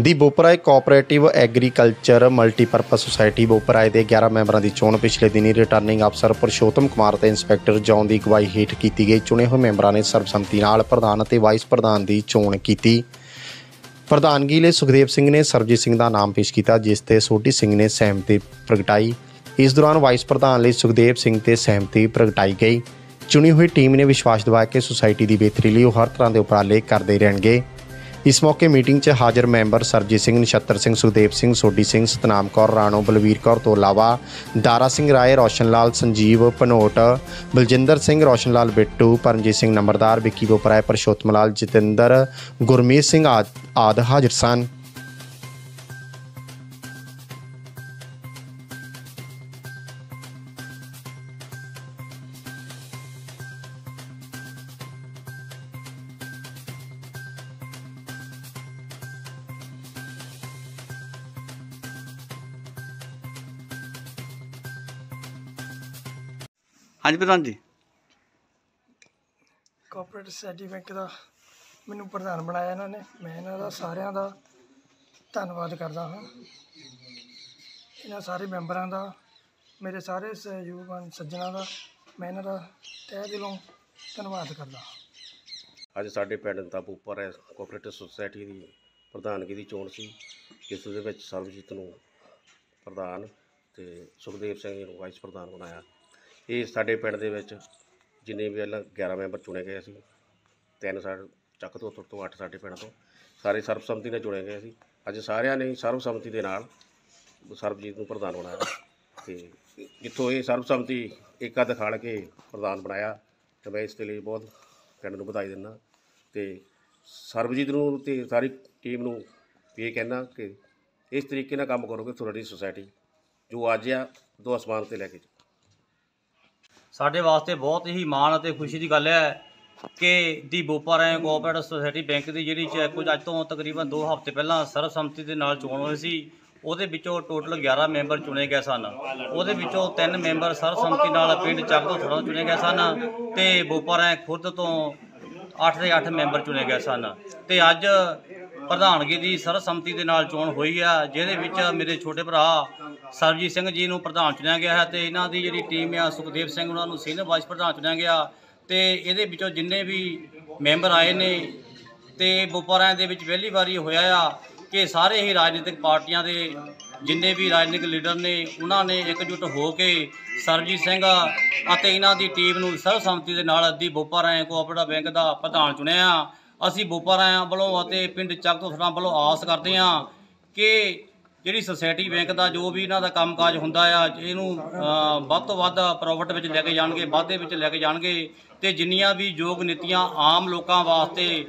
The Boparai cooperative agriculture multipurpose society Boparai ਦੇ 11 ਮੈਂਬਰਾਂ ਦੀ ਚੋਣ ਪਿਛਲੇ ਦਿਨੀ ਰਿਟਰਨਿੰਗ ਅਫਸਰ ਪੁਰਸ਼ੋਤਮ ਕੁਮਾਰ ਤੇ ਇੰਸਪੈਕਟਰ ਜੌਨ ਦੀ ਅਗਵਾਈ ਹੇਠ ਕੀਤੀ ਗਈ। ਚੁਣੇ ਹੋਏ ਮੈਂਬਰਾਂ ਨੇ ਸਰਬਸੰਮਤੀ ਨਾਲ ਪ੍ਰਧਾਨ ਅਤੇ ਵਾਈਸ ਪ੍ਰਧਾਨ ਦੀ ਚੋਣ ਕੀਤੀ। ਪ੍ਰਧਾਨਗੀ ਲਈ ਸੁਖਦੇਵ ਸਿੰਘ ਨੇ ਸਰਬਜੀਤ ਸਿੰਘ ਦਾ ਨਾਮ ਪੇਸ਼ ਕੀਤਾ, ਜਿਸ ਤੇ ਸੋਢੀ ਸਿੰਘ ਨੇ ਸਹਿਮਤੀ ਪ੍ਰਗਟਾਈ। ਇਸ ਦੌਰਾਨ ਵਾਈਸ ਪ੍ਰਧਾਨ ਲਈ ਸੁਖਦੇਵ ਸਿੰਘ ਤੇ ਸਹਿਮਤੀ ਪ੍ਰਗਟਾਈ ਗਈ। ਚੁਣੀ ਹੋਈ ਟੀਮ ਨੇ ਵਿਸ਼ਵਾਸ ਦਿਵਾਇਆ ਕਿ ਸੁਸਾਇਟੀ ਦੀ ਬਿਹਤਰੀ ਲਈ ਉਹ ਹਰ ਤਰ੍ਹਾਂ ਦੇ ਉਪਰਾਲੇ ਕਰਦੇ ਰਹਿਣਗੇ। ਇਸ ਮੌਕੇ ਮੀਟਿੰਗ 'ਚ ਹਾਜ਼ਰ ਮੈਂਬਰ ਸਰਜੀਤ ਸਿੰਘ, ਨਛੱਤਰ ਸਿੰਘ, ਸੁਖਦੇਵ ਸਿੰਘ, ਸੋਢੀ ਸਿੰਘ, ਸਤਨਾਮ ਕੌਰ ਰਾਣੋ, ਬਲਵੀਰ ਕੌਰ ਤੋਂ ਇਲਾਵਾ ਦਾਰਾ ਸਿੰਘ ਰਾਏ ਰੌਸ਼ਨ ਲਾਲ ਸੰਜੀਵ ਪਨੋਟ ਬਲਜਿੰਦਰ ਸਿੰਘ ਰੌਸ਼ਨ ਲਾਲ ਬਿੱਟੂ, ਪਰਮਜੀਤ ਸਿੰਘ ਨੰਬਰਦਾਰ, ਵਿੱਕੀ ਬੋਪਰਾਏ, ਪਰਸ਼ੋਤਮ ਲਾਲ, ਜਤਿੰਦਰ, ਗੁਰਮੀਤ ਸਿੰਘ ਆਦ- ਆਦਿ ਹਾਜ਼ਰ ਸਨ। ਹਾਂਜੀ ਪ੍ਰਧਾਨ ਜੀ। ਕੋਆਪਰੇਟਿਵ ਸੋਸਾਇਟੀ ਬੈਂਕ ਦਾ ਮੈਨੂੰ ਪ੍ਰਧਾਨ ਬਣਾਇਆ ਇਹਨਾਂ ਨੇ। ਮੈਂ ਇਹਨਾਂ ਦਾ ਸਾਰਿਆਂ ਦਾ ਧੰਨਵਾਦ ਕਰਦਾ ਹਾਂ। ਇਹਨਾਂ ਸਾਰੇ ਮੈਂਬਰਾਂ ਦਾ ਮੇਰੇ ਸਾਰੇ ਸਹਿਯੋਗਾਂ ਸੱਜਣਾ ਦਾ ਮੈਂ ਇਹਨਾਂ ਦਾ ਤਹਿ ਦਿਲੋਂ ਧੰਨਵਾਦ ਕਰਦਾ ਹਾਂ। ਅੱਜ ਸਾਡੇ ਪਿੰਡ ਦਾ ਉੱਪਰ ਹੈ ਕੋਆਪਰੇਟਿਵ ਸੁਸਾਇਟੀ ਦੀ ਪ੍ਰਧਾਨਗੀ ਦੀ ਚੋਣ ਸੀ। ਇਸ ਦੇ ਵਿੱਚ ਸਰਬਜੀਤ ਨੂੰ ਪ੍ਰਧਾਨ ਤੇ ਸੁਖਦੇਵ ਸਿੰਘ ਜੀ ਨੂੰ ਵਾਈਸ ਪ੍ਰਧਾਨ ਬਣਾਇਆ। ਇਹ ਸਾਡੇ ਪਿੰਡ ਦੇ ਵਿੱਚ ਜਿੰਨੇ ਵੀ ਪਹਿਲਾਂ 11 ਮੈਂਬਰ ਚੁਣੇ ਗਏ ਸੀ, ਤਿੰਨ ਸਾਡੇ ਚੱਕ ਤੋਂ ਉੱਤਰ ਤੋਂ 8 ਸਾਡੇ ਪਿੰਡ ਤੋਂ, ਸਾਰੇ ਸਰਬਸੰਮਤੀ ਨਾਲ ਚੁਣੇ ਗਏ ਸੀ। ਅੱਜ ਸਾਰਿਆਂ ਨੇ ਸਰਬਸੰਮਤੀ ਦੇ ਨਾਲ ਸਰਬਜੀਤ ਨੂੰ ਪ੍ਰਧਾਨ ਬਣਾਇਆ ਤੇ ਜਿੱਥੋਂ ਇਹ ਸਰਬਸੰਮਤੀ ਏਕਾ ਦਿਖਾੜ ਕੇ ਪ੍ਰਧਾਨ ਬਣਾਇਆ ਤੇ ਮੈਂ ਇਸ ਦੇ ਲਈ ਬਹੁਤ ਪਿੰਡ ਨੂੰ ਵਧਾਈ ਦਿੰਦਾ ਤੇ ਸਰਬਜੀਤ ਨੂੰ ਤੇ ਸਾਰੀ ਟੀਮ ਨੂੰ ਇਹ ਕਹਿਣਾ ਕਿ ਇਸ ਤਰੀਕੇ ਨਾਲ ਕੰਮ ਕਰੋਗੇ ਤੁਹਾਡੀ ਸੁਸਾਇਟੀ ਜੋ ਅੱਜ ਆ, ਦੋ ਅਸਮਾਨ ਤੇ ਲੈ ਕੇ ਸਾਡੇ ਵਾਸਤੇ ਬਹੁਤ ਹੀ ਮਾਣ ਅਤੇ ਖੁਸ਼ੀ ਦੀ ਗੱਲ ਹੈ ਕਿ the Boparai cooperative society bank ਦੀ ਜਿਹੜੀ ਕੁਝ ਅੱਜ ਤੋਂ ਤਕਰੀਬਨ 2 ਹਫ਼ਤੇ ਪਹਿਲਾਂ ਸਰਬਸੰਮਤੀ ਦੇ ਨਾਲ ਚੋਣ ਹੋਈ ਸੀ, ਉਹਦੇ ਵਿੱਚੋਂ ਟੋਟਲ 11 ਮੈਂਬਰ ਚੁਣੇ ਗਏ ਸਨ। ਉਹਦੇ ਵਿੱਚੋਂ ਤਿੰਨ ਮੈਂਬਰ ਸਰਬਸੰਮਤੀ ਨਾਲ ਪਿੰਡ ਚੱਕ ਤੋਂ ਥੜੋਂ ਚੁਣੇ ਗਏ ਸਨ ਤੇ ਬੋਪਾਰਾਏ ਖੁਦ ਤੋਂ 8 ਦੇ 8 ਮੈਂਬਰ ਚੁਣੇ ਗਏ ਸਨ। ਤੇ ਅੱਜ ਪ੍ਰਧਾਨਗੀ ਦੀ ਸਰਬਸੰਮਤੀ ਦੇ ਨਾਲ ਚੋਣ ਹੋਈ ਆ, ਜਿਹਦੇ ਵਿੱਚ ਮੇਰੇ ਛੋਟੇ ਭਰਾ ਸਰਬਜੀਤ ਸਿੰਘ ਜੀ ਨੂੰ ਪ੍ਰਧਾਨ ਚੁਣਿਆ ਗਿਆ ਹੈ ਤੇ ਇਹਨਾਂ ਦੀ ਜਿਹੜੀ ਟੀਮ ਆ, ਸੁਖਦੇਵ ਸਿੰਘ ਉਹਨਾਂ ਨੂੰ ਸੀਨੀਅਰ ਵਾਈਸ ਪ੍ਰਧਾਨ ਚੁਣਿਆ ਗਿਆ ਤੇ ਇਹਦੇ ਵਿੱਚੋਂ ਜਿੰਨੇ ਵੀ ਮੈਂਬਰ ਆਏ ਨੇ ਤੇ ਬੋਪਾਰਾਂ ਦੇ ਵਿੱਚ ਪਹਿਲੀ ਵਾਰੀ ਹੋਇਆ ਆ ਕਿ ਸਾਰੇ ਹੀ ਰਾਜਨੀਤਿਕ ਪਾਰਟੀਆਂ ਦੇ ਜਿੰਨੇ ਵੀ ਰਾਜਨੀਤਿਕ ਲੀਡਰ ਨੇ, ਉਹਨਾਂ ਨੇ ਇਕਜੁੱਟ ਹੋ ਕੇ ਸਰਜੀਤ ਸਿੰਘ ਅਤੇ ਇਹਨਾਂ ਦੀ ਟੀਮ ਨੂੰ ਸਰਬਸੰਮਤੀ ਦੇ ਨਾਲ ਅੱਧੀ ਬੋਪਾਰਾਂ ਕੋਆਪਰੇਟਿਵ ਬੈਂਕ ਦਾ ਪ੍ਰਧਾਨ ਚੁਣਿਆ। ਅਸੀਂ ਬੋਪਾਰਾਂ ਵੱਲੋਂ ਅਤੇ ਪਿੰਡ ਚੱਕ ਵੱਲੋਂ ਆਸ ਕਰਦੇ ਹਾਂ ਕਿ ਜਿਹੜੀ ਸੁਸਾਇਟੀ ਬੈਂਕ ਦਾ ਜੋ ਵੀ ਇਹਨਾਂ ਦਾ ਕੰਮਕਾਜ ਹੁੰਦਾ ਆ, ਇਹਨੂੰ ਵੱਧ ਤੋਂ ਵੱਧ ਪ੍ਰੋਫਿਟ ਵਿੱਚ ਲੈ ਕੇ ਜਾਣਗੇ, ਵਾਧੇ ਵਿੱਚ ਲੈ ਕੇ ਜਾਣਗੇ ਤੇ ਜਿੰਨੀਆਂ ਵੀ ਯੋਗ ਨੀਤੀਆਂ ਆਮ ਲੋਕਾਂ ਵਾਸਤੇ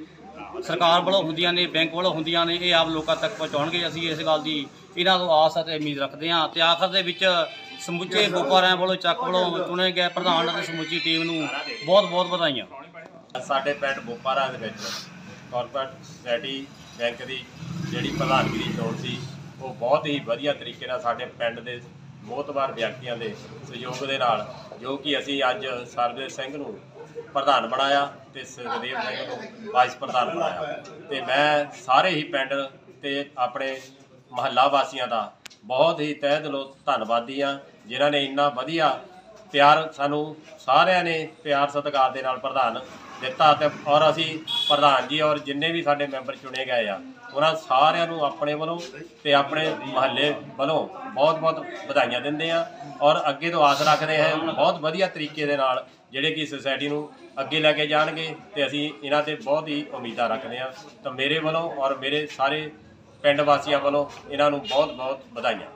ਸਰਕਾਰ ਵੱਲੋਂ ਹੁੰਦੀਆਂ ਨੇ ਬੈਂਕ ਵੱਲੋਂ ਹੁੰਦੀਆਂ ਨੇ, ਇਹ ਆਪ ਲੋਕਾਂ ਤੱਕ ਪਹੁੰਚਾਉਣਗੇ। ਅਸੀਂ ਇਸ ਗੱਲ ਦੀ ਇਹਨਾਂ ਤੋਂ ਆਸ ਅਤੇ ਉਮੀਦ ਰੱਖਦੇ ਹਾਂ ਤੇ ਆਖਰ ਦੇ ਵਿੱਚ ਸਮੁੱਚੇ ਬੋਪਾਰਿਆਂ ਵੱਲੋਂ ਚੱਕ ਵੱਲੋਂ ਚੁਣੇ ਗਏ ਪ੍ਰਧਾਨ ਅਤੇ ਸਮੁੱਚੀ ਟੀਮ ਨੂੰ ਬਹੁਤ ਬਹੁਤ ਵਧਾਈਆਂ। ਸਾਡੇ ਪਿੰਡ ਬੋਪਾਰਾ ਦੇ ਵਿੱਚ ਕਾਰਪੋਰੇਟ ਸੋਸਾਇਟੀ ਬੈਂਕ ਦੀ ਜਿਹੜੀ ਪ੍ਰਧਾਨਗੀ ਦੀ ਚੋਣ ਸੀ, ਉਹ ਬਹੁਤ ਹੀ ਵਧੀਆ ਤਰੀਕੇ ਨਾਲ ਸਾਡੇ ਪਿੰਡ ਦੇ ਮੋਹਤਵਾਰ ਵਿਅਕਤੀਆਂ ਦੇ ਸਹਿਯੋਗ ਦੇ ਨਾਲ, ਜੋ ਕਿ ਅਸੀਂ ਅੱਜ ਸਰਬਜੀਤ ਸਿੰਘ ਨੂੰ ਪ੍ਰਧਾਨ ਬਣਾਇਆ ਤੇ ਸੁਖਦੇਵ ਸਿੰਘ ਨੂੰ ਵਾਈਸ ਪ੍ਰਧਾਨ ਬਣਾਇਆ। ਤੇ ਮੈਂ ਸਾਰੇ ਹੀ ਪਿੰਡ ਤੇ ਆਪਣੇ ਮਹੱਲਾ ਵਾਸੀਆਂ ਦਾ ਬਹੁਤ ਹੀ ਤਹਿ ਦਿਲੋਂ ਧੰਨਵਾਦੀ ਹਾਂ, ਜਿਨ੍ਹਾਂ ਨੇ ਇੰਨਾ ਵਧੀਆ ਪਿਆਰ ਸਾਨੂੰ ਸਾਰਿਆਂ ਨੇ ਪਿਆਰ ਸਤਿਕਾਰ ਦੇ ਨਾਲ ਪ੍ਰਧਾਨ ਦਿੱਤਾ ਤੇ ਔਰ ਅਸੀਂ ਪ੍ਰਧਾਨ ਜੀ ਔਰ ਜਿੰਨੇ ਵੀ ਸਾਡੇ ਮੈਂਬਰ ਚੁਣੇ ਗਏ ਆ, ਉਹਨਾਂ ਸਾਰਿਆਂ ਨੂੰ ਆਪਣੇ ਵੱਲੋਂ ਤੇ ਆਪਣੇ ਮਹੱਲੇ ਵੱਲੋਂ ਬਹੁਤ-ਬਹੁਤ ਵਧਾਈਆਂ ਦਿੰਦੇ ਆ ਔਰ ਅੱਗੇ ਤੋਂ ਆਸ ਰੱਖਦੇ ਹਾਂ ਬਹੁਤ ਵਧੀਆ ਤਰੀਕੇ ਦੇ ਨਾਲ ਜਿਹੜੇ ਕਿ ਸੁਸਾਇਟੀ ਨੂੰ ਅੱਗੇ ਲੈ ਕੇ ਜਾਣਗੇ ਤੇ ਅਸੀਂ ਇਹਨਾਂ ਤੇ ਬਹੁਤ ਹੀ ਉਮੀਦਾਂ ਰੱਖਦੇ ਹਾਂ। ਤਾਂ ਮੇਰੇ ਵੱਲੋਂ ਔਰ ਮੇਰੇ ਸਾਰੇ ਪਿੰਡ ਵਾਸੀਆਂ ਵੱਲੋਂ ਇਹਨਾਂ ਨੂੰ ਬਹੁਤ-ਬਹੁਤ ਵਧਾਈਆਂ।